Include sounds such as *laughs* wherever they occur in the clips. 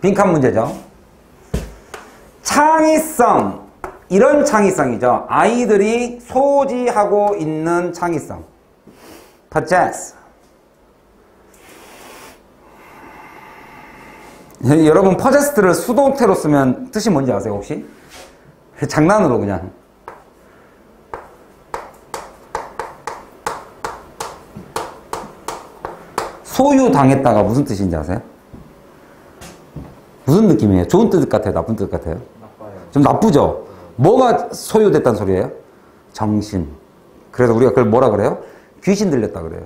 빈칸 문제죠. 창의성. 이런 창의성이죠. 아이들이 소지하고 있는 창의성. possess. 예, 여러분 possessed를 수동태로 쓰면 뜻이 뭔지 아세요 혹시? 장난으로 그냥 소유당했다가 무슨 뜻인지 아세요? 무슨 느낌이에요? 좋은 뜻 같아요? 나쁜 뜻 같아요? 좀 나쁘죠? 뭐가 소유됐다는 소리예요? 정신. 그래서 우리가 그걸 뭐라 그래요? 귀신 들렸다 그래요.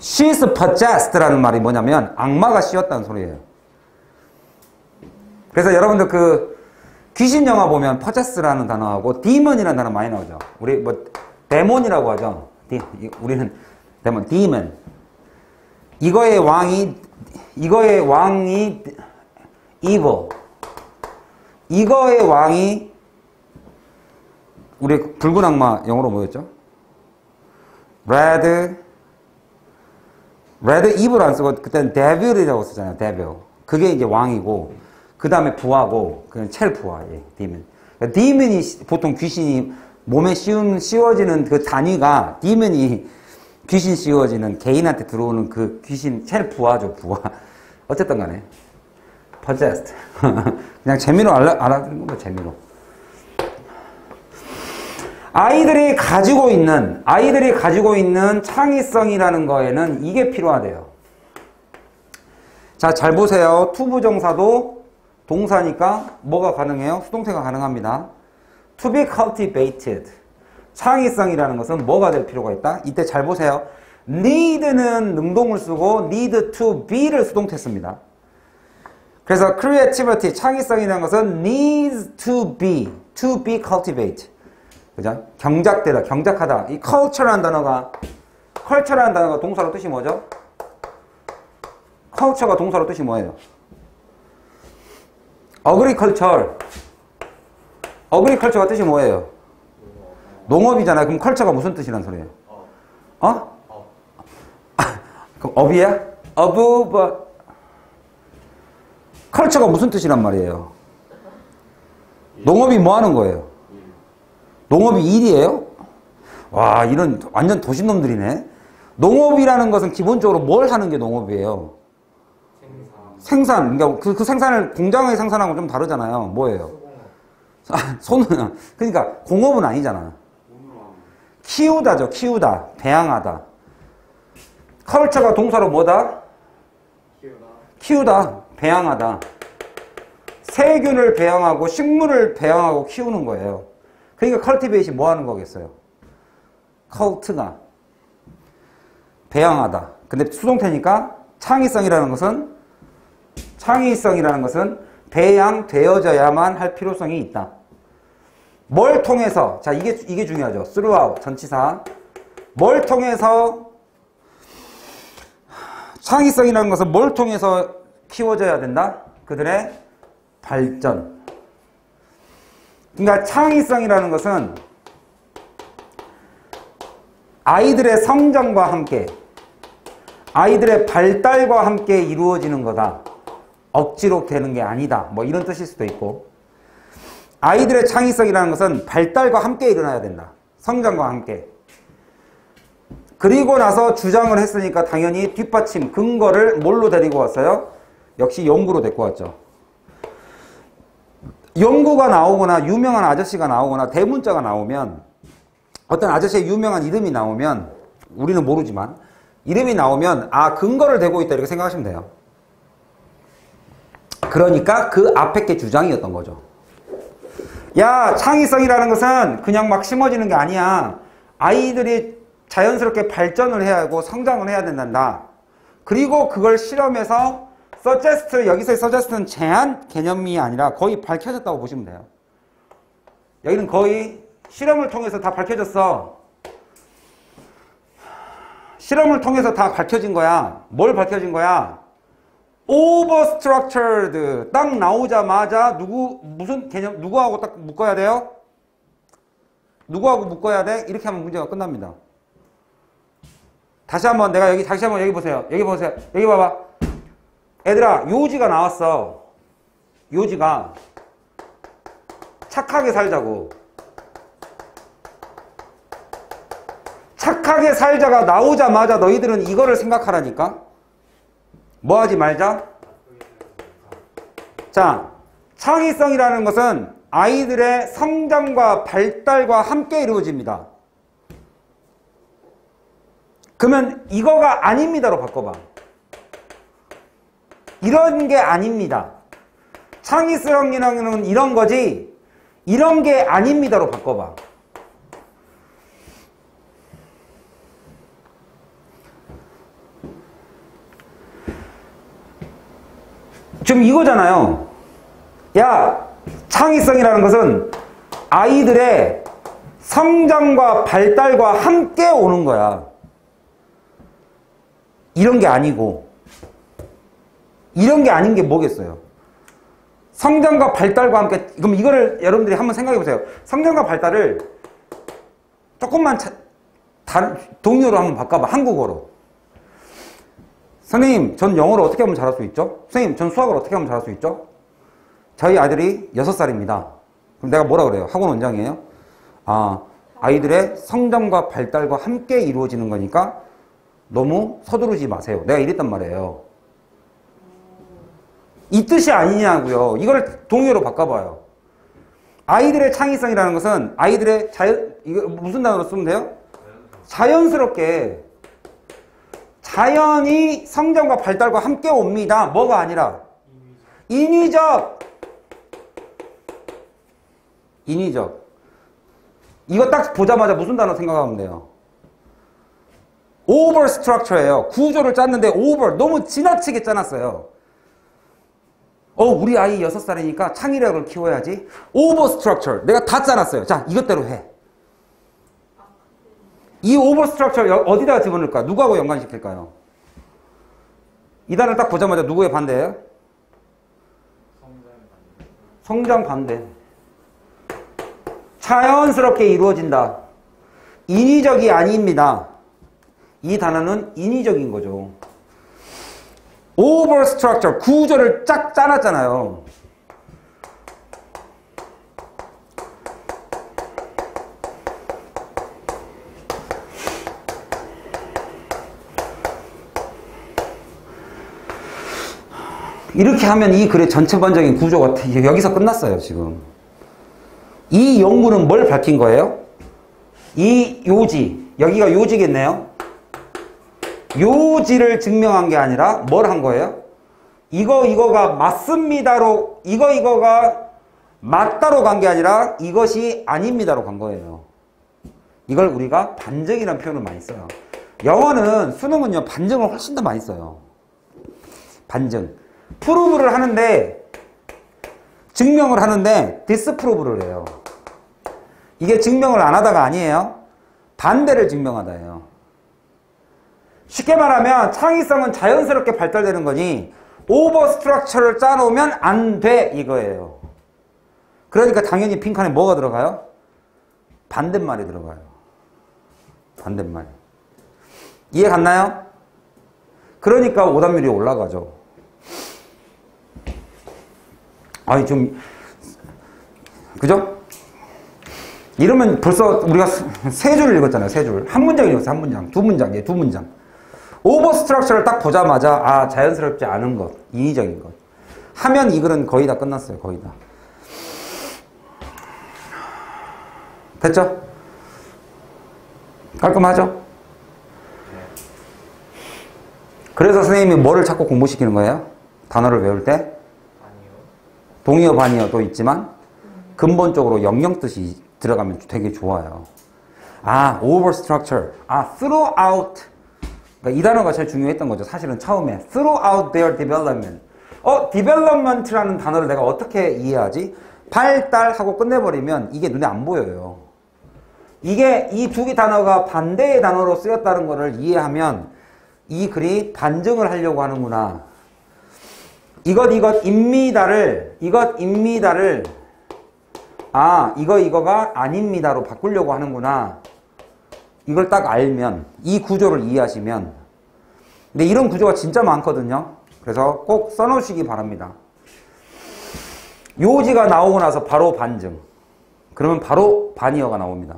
She's possessed라는 말이 뭐냐면 악마가 씌웠다는 소리예요. 그래서 여러분들 그 귀신 영화 보면 possess라는 단어하고 demon이라는 단어 많이 나오죠. 우리 뭐 demon이라고 하죠. 우리는 demon, demon. 이거의 왕이 이거의 왕이 devil. 이거의 왕이 우리 붉은 악마 영어로 뭐였죠? red red evil을 안 쓰고 그때는 devil이라고 쓰잖아요. devil. 그게 이제 왕이고 그 다음에 부하고 그냥 쫄 부하. 예, demon. 그러니까 demon이 보통 귀신이 몸에 씌운 씌워지는 그 단위가 demon이 귀신 씌워지는 개인한테 들어오는 그 귀신 쫄 부하죠 부하. 어쨌든 간에 possessed. *laughs* 그냥 재미로 알아, 알아듣는 거 재미로. 아이들이 가지고 있는 아이들이 가지고 있는 창의성이라는 거에는 이게 필요하대요. 자, 잘 보세요. to부정사도 동사니까 뭐가 가능해요? 수동태가 가능합니다. To be cultivated. 창의성이라는 것은 뭐가 될 필요가 있다? 이때 잘 보세요. need는 능동을 쓰고 need to be를 수동태 씁니다. 그래서 creativity, 창의성이라는 것은 needs to be, to be cultivated. 그죠? 경작되다, 경작하다. 이 culture라는 단어가 culture라는 단어가 동사로 뜻이 뭐죠? culture가 동사로 뜻이 뭐예요? agriculture. agriculture가 뜻이 뭐예요? 농업이잖아요. 그럼 culture가 무슨 뜻이란 소리예요? 어? *laughs* 그럼 업이야? but culture가 무슨 뜻이란 말이에요? 농업이 뭐 하는 거예요? 농업이 일이에요? 와, 이런 완전 도시놈들이네. 농업이라는 것은 기본적으로 뭘 하는 게 농업이에요? 생산. 그러니까 그, 그 생산을 공장의 생산하고 좀 다르잖아요. 뭐예요? 아, 손은. 그러니까 공업은 아니잖아. 키우다죠. 키우다. 배양하다. 컬처가 동사로 뭐다? 키우다. 키우다. 배양하다. 세균을 배양하고 식물을 배양하고 키우는 거예요. 그러니까 컬티베이시 뭐 하는 거겠어요? 컬트가 배양하다. 근데 수동태니까 창의성이라는 것은 창의성이라는 것은 배양되어져야만 할 필요성이 있다. 뭘 통해서 자 이게 이게 중요하죠. throughout 전치사 뭘 통해서 창의성이라는 것은 뭘 통해서 키워져야 된다? 그들의 발전. 그러니까 창의성이라는 것은 아이들의 성장과 함께 아이들의 발달과 함께 이루어지는 거다. 억지로 되는 게 아니다. 뭐 이런 뜻일 수도 있고 아이들의 창의성이라는 것은 발달과 함께 일어나야 된다. 성장과 함께. 그리고 나서 주장을 했으니까 당연히 뒷받침, 근거를 뭘로 데리고 왔어요? 역시 연구로 데리고 왔죠. 연구가 나오거나 유명한 아저씨가 나오거나 대문자가 나오면 어떤 아저씨의 유명한 이름이 나오면 우리는 모르지만 이름이 나오면 아 근거를 대고 있다 이렇게 생각하시면 돼요. 그러니까 그 앞에 게 주장이었던 거죠. 야 창의성이라는 것은 그냥 막 심어지는 게 아니야. 아이들이 자연스럽게 발전을 해야 하고 성장을 해야 된단다. 그리고 그걸 실험해서 suggest 여기서의 suggest는 제한 개념이 아니라 거의 밝혀졌다고 보시면 돼요. 여기는 거의 실험을 통해서 다 밝혀졌어. 실험을 통해서 다 밝혀진 거야. 뭘 밝혀진 거야? Overstructured. 딱 나오자마자 누구 무슨 개념 누구하고 딱 묶어야 돼요? 누구하고 묶어야 돼? 이렇게 하면 문제가 끝납니다. 다시 한번 내가 여기 다시 한번 여기 보세요. 여기 보세요. 여기 봐봐. 얘들아 요지가 나왔어 요지가 착하게 살자고 착하게 살자가 나오자마자 너희들은 이거를 생각하라니까 뭐 하지 말자 자 창의성이라는 것은 아이들의 성장과 발달과 함께 이루어집니다 그러면 이거가 아닙니다로 바꿔봐 이런 게 아닙니다. 창의성이라는 이런 거지 이런 게 아닙니다로 바꿔봐. 지금 이거잖아요. 야, 창의성이라는 것은 아이들의 성장과 발달과 함께 오는 거야. 이런 게 아니고 이런 게 아닌 게 뭐겠어요? 성장과 발달과 함께 그럼 이거를 여러분들이 한번 생각해 보세요. 성장과 발달을 조금만 차, 다른 동요로 한번 바꿔봐. 한국어로. 선생님, 전 영어를 어떻게 하면 잘할 수 있죠? 선생님, 전 수학을 어떻게 하면 잘할 수 있죠? 저희 아들이 6살입니다. 그럼 내가 뭐라 그래요? 학원 원장이에요? 아, 아이들의 성장과 발달과 함께 이루어지는 거니까 너무 서두르지 마세요. 내가 이랬단 말이에요. 이 뜻이 아니냐고요. 이걸 동의어로 바꿔봐요. 아이들의 창의성이라는 것은 아이들의 자연 이거 무슨 단어로 쓰면 돼요? 자연스럽게 자연이 성장과 발달과 함께 옵니다. 뭐가 아니라 인위적 인위적 이거 딱 보자마자 무슨 단어 생각하면 돼요? over structure예요. 구조를 짰는데 over 너무 지나치게 짜놨어요. 어, 우리 아이 6살이니까 창의력을 키워야지. over structure. 내가 다 짜놨어요. 자, 이것대로 해. 이 over structure 어디다가 집어넣을까? 누구하고 연관시킬까요? 이 단어를 딱 보자마자 누구의 반대예요? 성장 반대. 자연스럽게 이루어진다. 인위적이 아닙니다. 이 단어는 인위적인 거죠. structure 구조를 쫙 짜놨잖아요. 이렇게 하면 이 글의 전체반적인 구조가 여기서 끝났어요, 지금. 이 연구는 뭘 밝힌 거예요? 이 요지, 여기가 요지겠네요. 요지를 증명한 게 아니라 뭘 한 거예요? 이거 이거가 맞습니다로 이거 이거가 맞다로 간 게 아니라 이것이 아닙니다로 간 거예요. 이걸 우리가 반증이라는 표현을 많이 써요. 영어는 수능은요 반증을 훨씬 더 많이 써요. 반증. prove를 하는데 증명을 하는데 disprove를 해요. 이게 증명을 안 하다가 아니에요. 반대를 증명하다예요. 쉽게 말하면 창의성은 자연스럽게 발달되는 거니 over structure를 짜놓으면 안 돼 이거예요. 그러니까 당연히 빈칸에 뭐가 들어가요? 반대말이 들어가요. 반대말. 이해 갔나요? 그러니까 오답률이 올라가죠. 아니 좀 그죠? 이러면 벌써 우리가 세줄 읽었잖아요. 세 줄. 한 문장 읽었어요. 한 문장. 두 문장. 예, 두 문장. 오버 스트럭처를 딱 보자마자 아 자연스럽지 않은 것, 인위적인 것 하면 이 글은 거의 다 끝났어요. 거의 다. 됐죠? 깔끔하죠? 그래서 선생님이 뭐를 자꾸 공부시키는 거예요? 단어를 외울 때? 동의어, 반의어도 있지만 근본적으로 영영 뜻이 들어가면 되게 좋아요. 아, over structure. 아, throughout 그러니까 이 단어가 제일 중요했던 거죠. 사실은 처음에 throughout their development. 어, development라는 단어를 내가 어떻게 이해하지? 발달하고 끝내버리면 이게 눈에 안 보여요. 이게 이 두 개 단어가 반대의 단어로 쓰였다는 것을 이해하면 이 글이 반증을 하려고 하는구나. 이것 이것 입니다를 이것 입니다를 아 이거 이거가 아닙니다로 바꾸려고 하는구나. 이걸 딱 알면 이 구조를 이해하시면 근데 이런 구조가 진짜 많거든요. 그래서 꼭 써놓으시기 바랍니다. 요지가 나오고 나서 바로 반증. 그러면 바로 반이어가 나옵니다.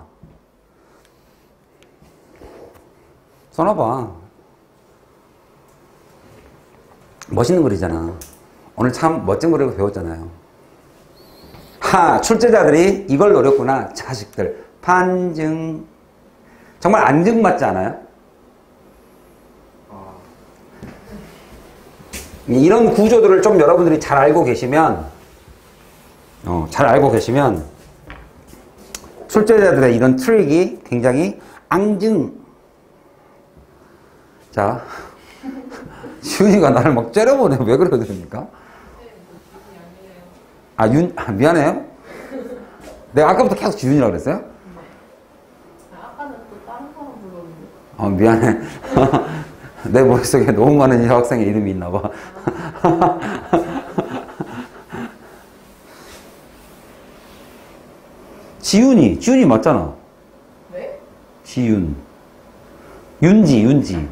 써놔봐. 멋있는 글이잖아. 오늘 참 멋진 글을 배웠잖아요. 하, 출제자들이 이걸 노렸구나. 자식들. 반증. 정말 안증 맞지 않아요? 이런 구조들을 좀 여러분들이 잘 알고 계시면, 어, 잘 알고 계시면, 출제자들의 이런 트릭이 굉장히 앙증. 자, 시훈이가 나를 막 째려보네. 왜 그러십니까? 아, 윤, 아, 미안해요? 내가 아까부터 계속 지윤이라고 그랬어요? 아까는 또 다른 사람 불렀는데. 어, 미안해. *laughs* 내 머릿속에 너무 많은 여학생의 이름이 있나 봐. *laughs* 지윤이, 지윤이 맞잖아. 네? 지윤. 윤지, 윤지.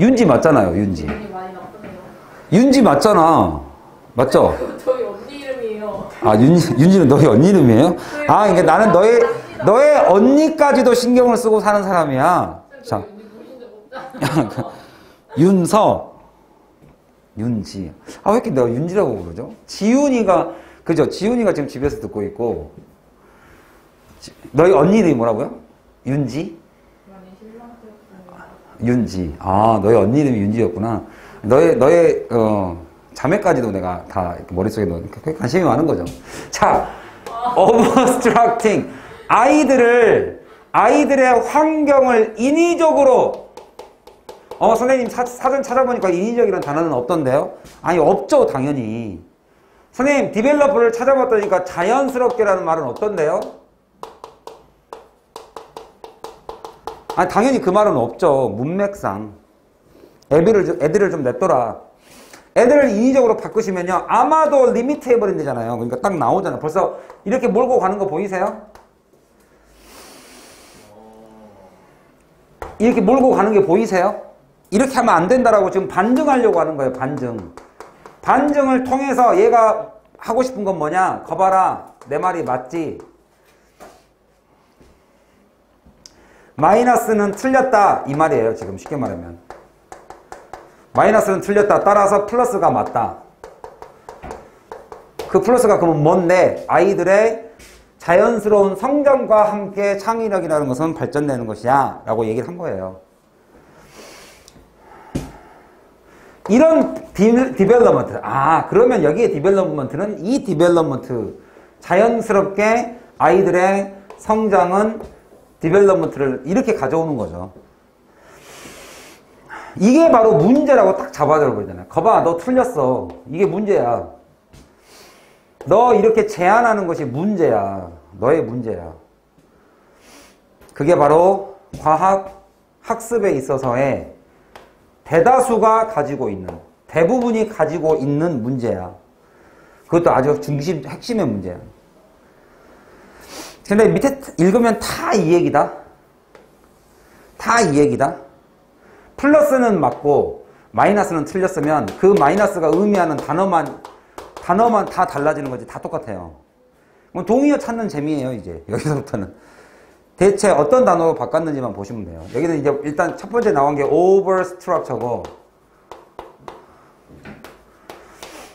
윤지 맞잖아요, 윤지. 윤지 맞잖아. 맞죠? *laughs* 저희 언니 이름이에요. 아, 윤, 윤지는 너희 언니 이름이에요? 아, 그러니까 나는 너의, 너의 언니까지도 신경을 쓰고 사는 사람이야. 자. *laughs* 윤서, 윤지. 아, 왜 이렇게 내가 윤지라고 그러죠? 지훈이가, 그죠? 지훈이가 지금 집에서 듣고 있고, 지- 너희 언니 이름이 뭐라고요? 윤지? 많이 실망스럽습니다. 윤지. 아, 너희 언니 이름이 윤지였구나. 너의, 너의, 어, 자매까지도 내가 다 머릿속에 넣으 그 관심이 많은 거죠. 자, overstructing. 아이들을, 아이들의 환경을 인위적으로 어, 선생님 사, 사전 찾아보니까 인위적이라는 단어는 없던데요? 아니, 없죠, 당연히. 선생님, 디벨로퍼를 찾아봤더니까 자연스럽게라는 말은 없던데요? 아니, 당연히 그 말은 없죠. 문맥상. 애들을, 좀- 애들을 좀 냈더라. 애들을 인위적으로 바꾸시면요. 아마도 limit 해버리면 되잖아요. 그러니까 딱 나오잖아요. 벌써 이렇게 몰고 가는 거 보이세요? 이렇게 몰고 가는 게 보이세요? 이렇게 하면 안 된다라고 지금 반증하려고 하는 거예요, 반증. 반증을 통해서 얘가 하고 싶은 건 뭐냐? 거봐라. 내 말이 맞지? 마이너스는 틀렸다. 이 말이에요, 지금 쉽게 말하면. 마이너스는 틀렸다. 따라서 플러스가 맞다. 그 플러스가 그러면 뭔데? 아이들의 자연스러운 성장과 함께 창의력이라는 것은 발전되는 것이야. 라고 얘기를 한 거예요. 이런 de, development. 아, 그러면 여기에 development는 이 development. 자연스럽게 아이들의 성장은 development를 이렇게 가져오는 거죠. 이게 바로 문제라고 딱 잡아줘 버리잖아요. 거봐, 너 틀렸어. 이게 문제야. 너 이렇게 제안하는 것이 문제야. 너의 문제야. 그게 바로 과학 학습에 있어서의 대다수가 가지고 있는, 대부분이 가지고 있는 문제야. 그것도 아주 중심, 핵심의 문제야. 근데 밑에 읽으면 다 이 얘기다. 다 이 얘기다. 플러스는 맞고 마이너스는 틀렸으면 그 마이너스가 의미하는 단어만 단어만 다 달라지는 거지 다 똑같아요. 동의어 찾는 재미예요 이제 *laughs* 여기서부터는 대체 어떤 단어로 바꿨는지만 보시면 돼요. 여기는 이제 일단 첫 번째 나온 게 over structure고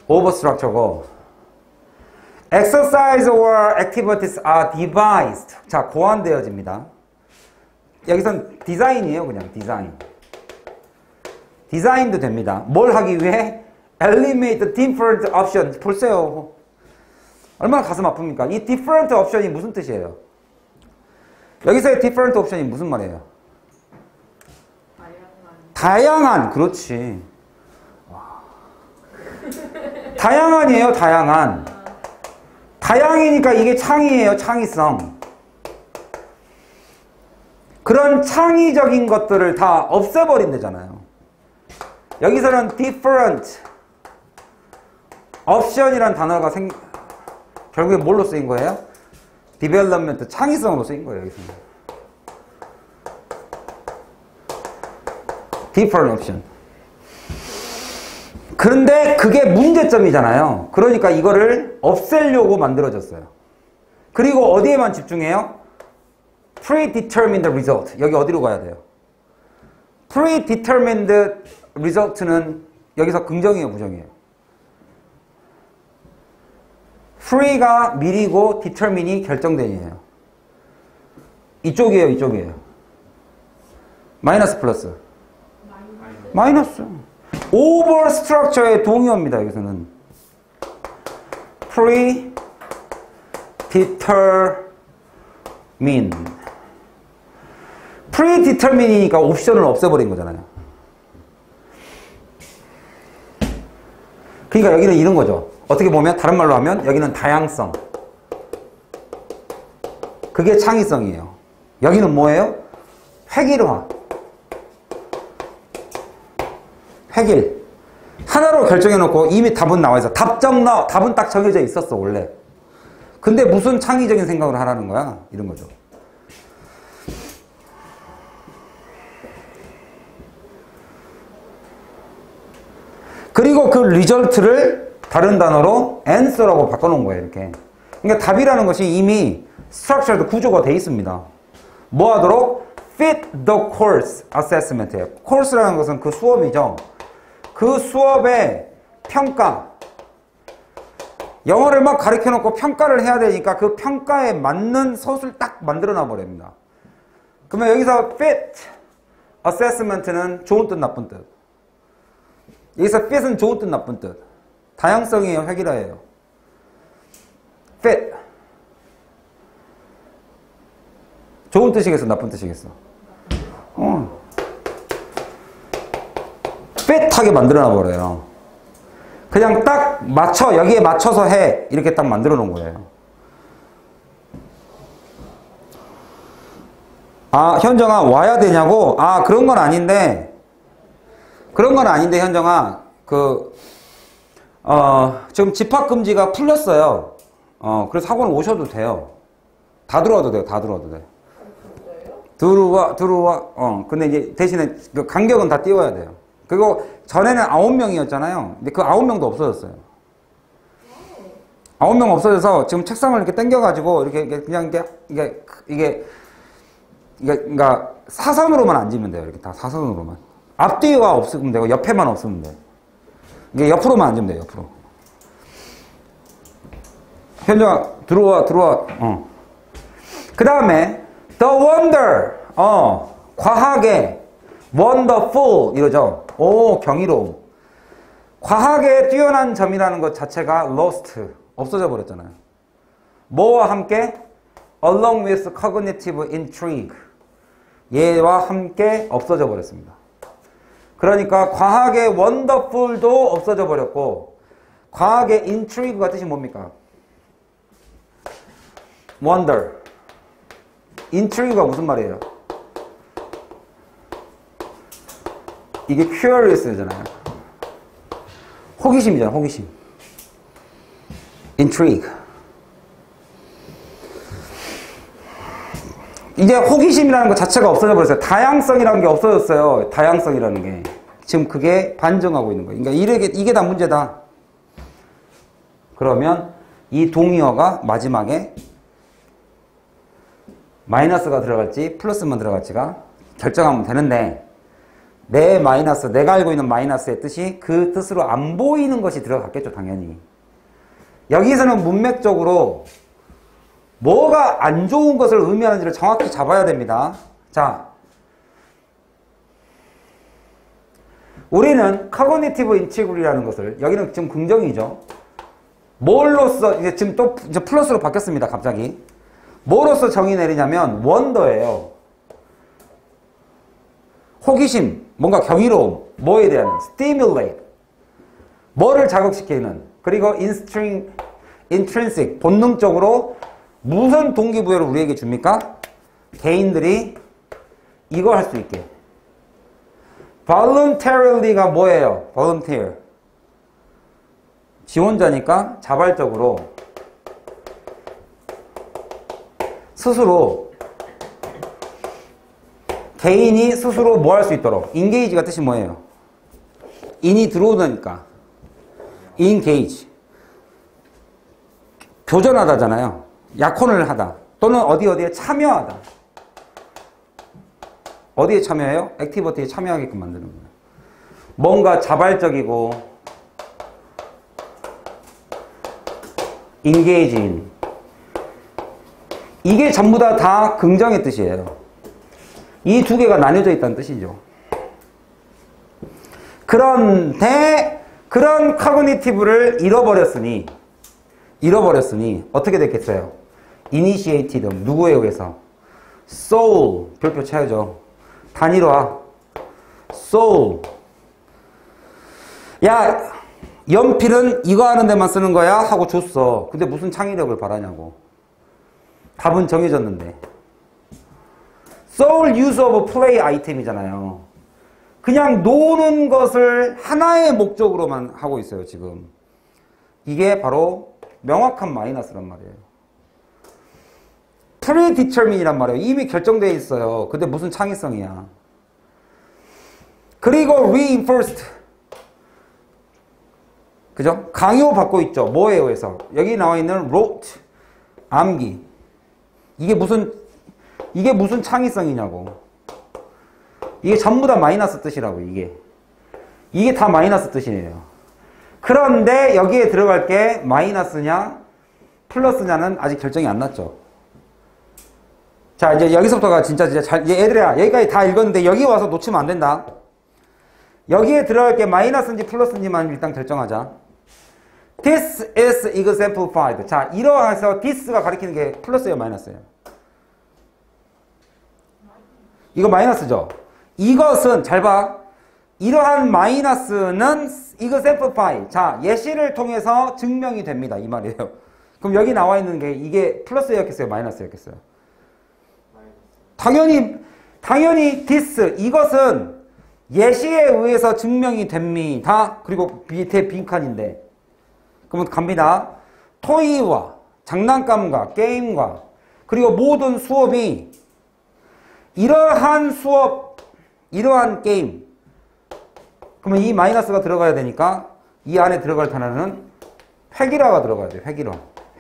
over structure고 exercise or activities are devised 자 고안되어집니다. 여기선 디자인이에요 그냥 디자인. 디자인도 됩니다. 뭘 하기 위해? Eliminate different option. 보세요. 얼마나 가슴 아픕니까? 이 different option이 무슨 뜻이에요? 여기서의 different option이 무슨 말이에요? 다양한. 다양한, 그렇지. 와. 다양한이에요, 다양한. 다양이니까 이게 창의예요, 창의성. 그런 창의적인 것들을 다 없애버린대잖아요. 여기서는 different option이란 단어가 생, 결국에 뭘로 쓰인 거예요? development, 창의성으로 쓰인 거예요, 여기서는. different option. 그런데 그게 문제점이잖아요. 그러니까 이거를 없애려고 만들어졌어요. 그리고 어디에만 집중해요? predetermined result. 여기 어디로 가야 돼요? predetermined result는 여기서 긍정이에요, 부정이에요? pre가 미리고 determine이 결정된이에요. 이쪽이에요, 이쪽이에요. 마이너스 플러스. 마이너스. Over structure의 동의어입니다, 여기서는. predetermine. predetermine이니까 옵션을 없애버린 거잖아요. 그러니까 여기는 이런 거죠. 어떻게 보면 다른 말로 하면 여기는 다양성. 그게 창의성이에요. 여기는 뭐예요? 획일화. 획일. 하나로 결정해놓고 이미 답은 나와 있어. 답정 너 답은 딱 정해져 있었어, 원래. 근데 무슨 창의적인 생각을 하라는 거야? 이런 거죠. 그리고 그 리절트를 다른 단어로 answer라고 바꿔놓은 거예요, 이렇게. 그러니까 답이라는 것이 이미 structured 구조가 돼 있습니다. 뭐 하도록? fit the course assessment예요. course라는 것은 그 수업이죠. 그 수업의 평가. 영어를 막 가르쳐 놓고 평가를 해야 되니까 그 평가에 맞는 서술 딱 만들어 놔 버립니다. 그러면 여기서 fit assessment는 좋은 뜻, 나쁜 뜻. 여기서 fit은 좋은 뜻, 나쁜 뜻. 다양성이에요, 획일화예요. fit. 좋은 뜻이겠어, 나쁜 뜻이겠어? 어. Fit하게 만들어 놔 버려요. 그냥 딱 맞춰, 여기에 맞춰서 해. 이렇게 딱 만들어 놓은 거예요. 아, 현정아, 와야 되냐고? 아, 그런 건 아닌데, 그런 건 아닌데, 현정아, 그, 어, 지금 집합 금지가 풀렸어요. 어, 그래서 학원 오셔도 돼요. 다 들어와도 돼요, 다 들어와도 돼. 들어와, 들어와, 어, 근데 이제 대신에 그 간격은 다 띄워야 돼요. 그리고 전에는 아홉 명이었잖아요. 근데 그 아홉 명도 없어졌어요. 아홉 명 없어져서 지금 책상을 이렇게 당겨가지고 이렇게 그냥 이게 이게 이게 그러니까 사선으로만 앉으면 돼요. 이렇게 다 사선으로만. 앞뒤가 없으면 되고 옆에만 없으면 돼. 이게 옆으로만 앉으면 돼요. 옆으로. 현정아 들어와 들어와. 어. 그 다음에 the wonder. 어 과학의 wonderful 이러죠. 오 경이로움. 과학의 뛰어난 점이라는 것 자체가 lost 없어져 버렸잖아요. 뭐와 함께 along with cognitive intrigue 얘와 함께 없어져 버렸습니다. 그러니까 과학의 wonderful도 없어져 버렸고 과학의 intrigue가 뜻이 뭡니까? wonder. intrigue가 무슨 말이에요? 이게 curious잖아요. 호기심이잖아, 호기심. intrigue. 이제 호기심이라는 것 자체가 없어져 버렸어요. 다양성이라는 게 없어졌어요. 다양성이라는 게. 지금 그게 반증하고 있는 거예요. 그러니까 이게, 이게 다 문제다. 그러면 이 동의어가 마지막에 마이너스가 들어갈지 플러스만 들어갈지가 결정하면 되는데 내 마이너스, 내가 알고 있는 마이너스의 뜻이 그 뜻으로 안 보이는 것이 들어갔겠죠, 당연히. 여기서는 문맥적으로 뭐가 안 좋은 것을 의미하는지를 정확히 잡아야 됩니다. 자, 우리는 cognitive intrigue라는 것을 여기는 지금 긍정이죠. 뭘로써 이제 지금 또 이제 플러스로 바뀌었습니다. 갑자기 뭐로써 정의 내리냐면 wonder예요. 호기심, 뭔가 경이로움, 뭐에 대한 stimulate, 뭐를 자극시키는 그리고 intrinsic, intrinsic, 본능적으로 무슨 동기부여를 우리에게 줍니까? 개인들이 이거 할수 있게. voluntary가 뭐예요? volunteer. 지원자니까 자발적으로 스스로 개인이 스스로 뭐 할 수 있도록 인게이지가 뜻이 뭐예요? in이 들어오니까 engage. 교전하다잖아요. 약혼을 하다. 또는 어디 어디에 참여하다. 어디에 참여해요? activity에 참여하게끔 만드는 거예요. 뭔가 자발적이고 in. 이게 전부 다, 다 긍정의 뜻이에요. 이 두 개가 나뉘어져 있다는 뜻이죠. 그런데 그런 커그니티브를 잃어버렸으니 잃어버렸으니 어떻게 됐겠어요? initiated 누구에 의해서? soul 별표 쳐야죠. 단일화 soul 야 연필은 이거 하는 데만 쓰는 거야 하고 줬어. 근데 무슨 창의력을 바라냐고. 답은 정해졌는데. Sole use of play 아이템이잖아요. 그냥 노는 것을 하나의 목적으로만 하고 있어요, 지금. 이게 바로 명확한 마이너스란 말이에요. predetermine이란 말이에요. 이미 결정되어 있어요. 근데 무슨 창의성이야. 그리고 reinforced. 그죠? 강요받고 있죠. 뭐에 의해서? 여기 나와 있는 wrote, 암기. 이게 무슨, 이게 무슨 창의성이냐고. 이게 전부 다 마이너스 뜻이라고, 이게. 이게 다 마이너스 뜻이에요. 그런데 여기에 들어갈 게 마이너스냐, 플러스냐는 아직 결정이 안 났죠. 자, 이제 여기서부터가 진짜 진짜 잘, 이제 얘들아, 여기까지 다 읽었는데 여기 와서 놓치면 안 된다. 여기에 들어갈 게 마이너스인지 플러스인지만 일단 결정하자. This is exemplified. 자, 이러해서 this가 가리키는 게 플러스예요, 마이너스예요? 이거 마이너스죠? 이것은, 잘 봐. 이러한 마이너스는 exemplify. 자, 예시를 통해서 증명이 됩니다. 이 말이에요. *laughs* 그럼 여기 나와 있는 게 이게 플러스였겠어요? 마이너스였겠어요? 당연히, 당연히 this, 이것은 예시에 의해서 증명이 됩니다. 그리고 밑에 빈칸인데. 그러면 갑니다. 토이와 장난감과 게임과 그리고 모든 수업이 이러한 수업, 이러한 게임. 그러면 이 마이너스가 들어가야 되니까 이 안에 들어갈 단어는 획일화가 들어가야 돼요. 획일화.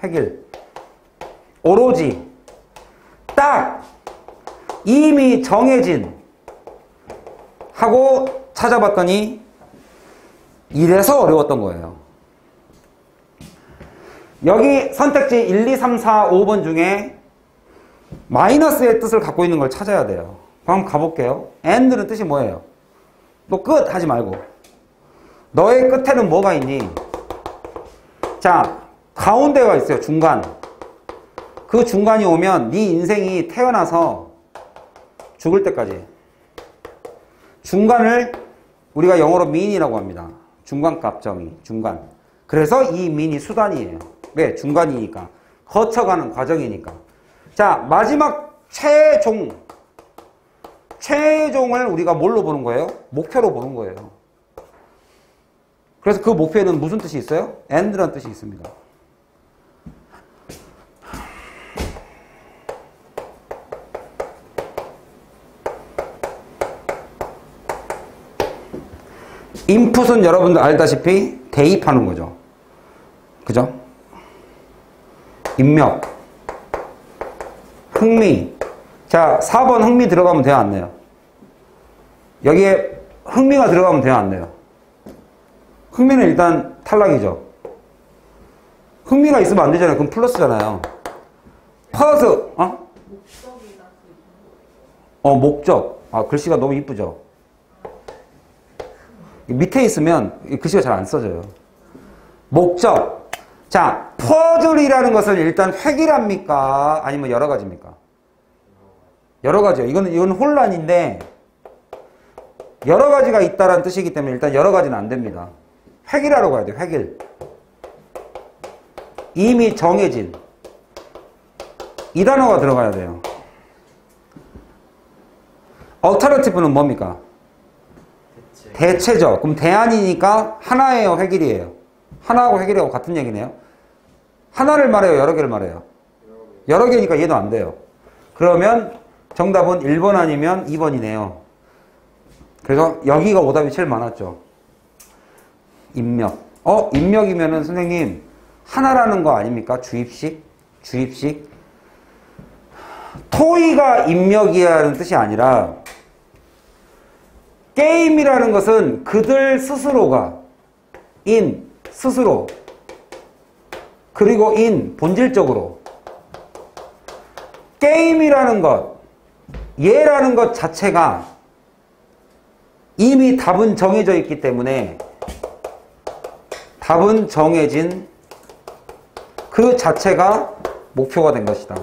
획일. 오로지 딱 이미 정해진 하고 찾아봤더니 이래서 어려웠던 거예요. 여기 선택지 1, 2, 3, 4, 5번 중에 마이너스의 뜻을 갖고 있는 걸 찾아야 돼요. 그럼 가볼게요. and는 뜻이 뭐예요? 너 끝 하지 말고. 너의 끝에는 뭐가 있니? 자, 가운데가 있어요. 중간. 그 중간이 오면 네 인생이 태어나서 죽을 때까지. 중간을 우리가 영어로 mean이라고 합니다. 중간값 정의, 중간. 그래서 이 mean이 수단이에요. 왜? 중간이니까. 거쳐가는 과정이니까. 자, 마지막 최종. 최종을 우리가 뭘로 보는 거예요? 목표로 보는 거예요. 그래서 그 목표에는 무슨 뜻이 있어요? end라는 뜻이 있습니다. 인풋은 여러분도 알다시피 대입하는 거죠. 그죠? 입력. 흥미. 자, 4번 흥미 들어가면 돼요, 안 돼요? 여기에 흥미가 들어가면 돼요, 안 돼요? 흥미는 일단 탈락이죠. 흥미가 있으면 안 되잖아요. 그럼 플러스잖아요. purpose, 어? 어, 목적. 아, 글씨가 너무 이쁘죠? 밑에 있으면 이 글씨가 잘 안 써져요. 목적. 자, 퍼즐이라는 것은 일단 획일합니까? 아니면 여러 가지입니까? 여러 가지요. 이거는, 이건 혼란인데, 여러 가지가 있다라는 뜻이기 때문에 일단 여러 가지는 안 됩니다. 획일하러 가야 돼요, 획일. 이미 정해진. 이 단어가 들어가야 돼요. 얼터너티브는 뭡니까? 대체 죠. 그럼 대안이니까 하나예요, 획일이에요. 하나하고 획일하고 같은 얘기네요. 하나를 말해요, 여러 개를 말해요. 여러 개니까 얘도 안 돼요. 그러면 정답은 1번 아니면 2번이네요. 그래서 여기가 오답이 제일 많았죠. 입력. 어, 입력이면은 선생님, 하나라는 거 아닙니까? 주입식? 주입식? 토이가 입력이라는 뜻이 아니라, 게임이라는 것은 그들 스스로가, 인, 스스로, 그리고 인, 본질적으로, 게임이라는 것, 얘라는 것 자체가 이미 답은 정해져 있기 때문에 답은 정해진 그 자체가 목표가 된 것이다.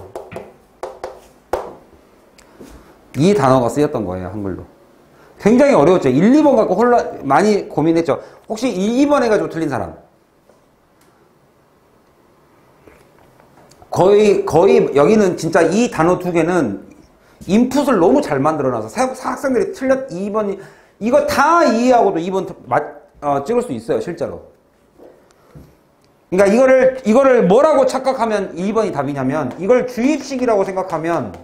이 단어가 쓰였던 거예요, 한글로. 굉장히 어려웠죠. 1, 2번 갖고 혼란, 많이 고민했죠. 혹시 1, 2번 해가지고 틀린 사람? 거의, 거의, 여기는 진짜 이 단어 두 개는 인풋을 너무 잘 만들어놔서 사- 학생들이 틀렸, 2번이, 이거 다 이해하고도 2번 맞, 어, 찍을 수 있어요, 실제로. 그러니까 이거를, 이거를 뭐라고 착각하면 2번이 답이냐면, 이걸 주입식이라고 생각하면,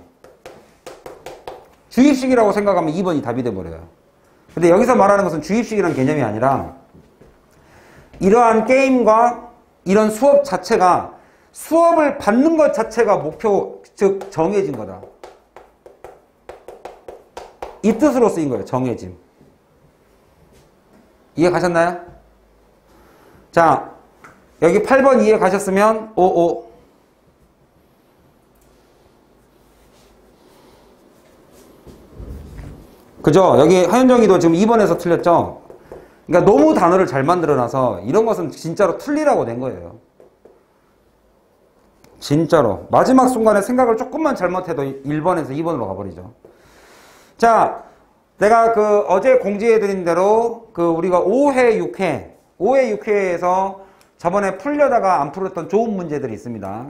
주입식이라고 생각하면 2번이 답이 돼버려요. 근데 여기서 말하는 것은 주입식이라는 개념이 아니라, 이러한 게임과 이런 수업 자체가 수업을 받는 것 자체가 목표, 즉, 정해진 거다. 이 뜻으로 쓰인 거예요. 정해짐. 이해 가셨나요? 자, 여기 8번 이해 가셨으면 55. 그죠? 여기 하현정이도 지금 2번에서 틀렸죠? 그러니까 너무 단어를 잘 만들어놔서 이런 것은 진짜로 틀리라고 된 거예요. 진짜로. 마지막 순간에 생각을 조금만 잘못해도 1번에서 2번으로 가버리죠. 자, 내가 그 어제 공지해드린 대로 그 우리가 5회, 6회, 5회, 6회에서 저번에 풀려다가 안 풀었던 좋은 문제들이 있습니다.